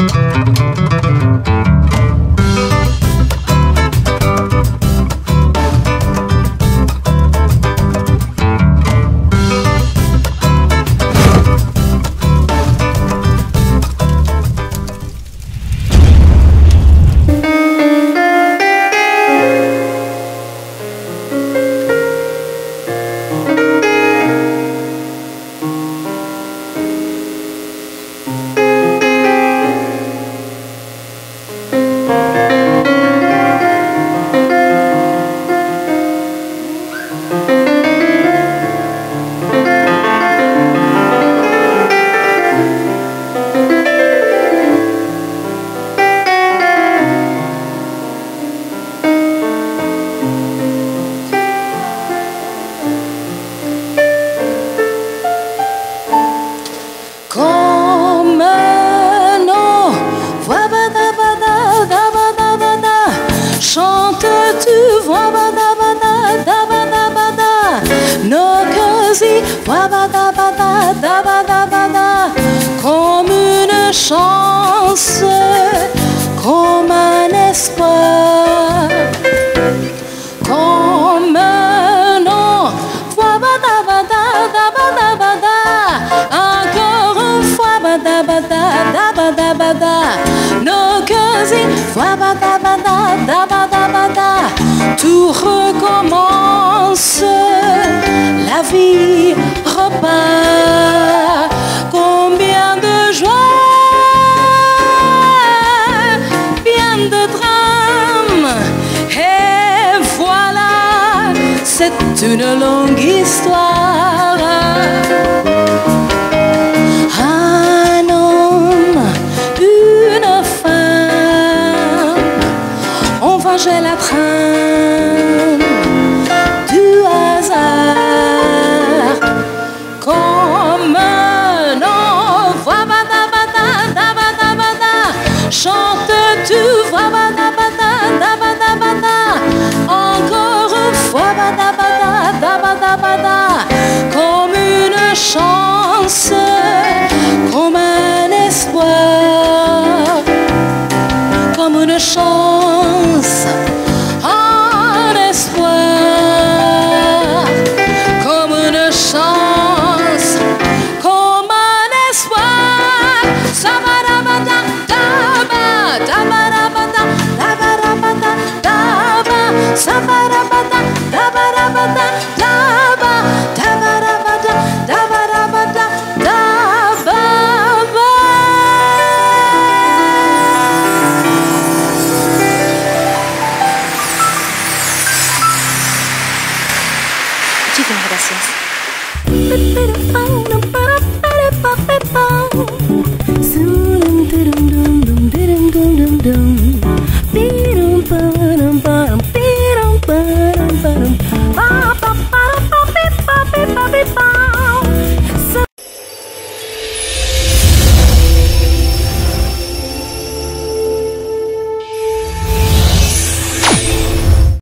Música espoir comme. Encore une fois, nos cœurs, tout recommence, la vie repart. Combien de joie, bien de. c'est une longue histoire. Un homme, une femme, on vengeait la train. Comme une chance. Gracias.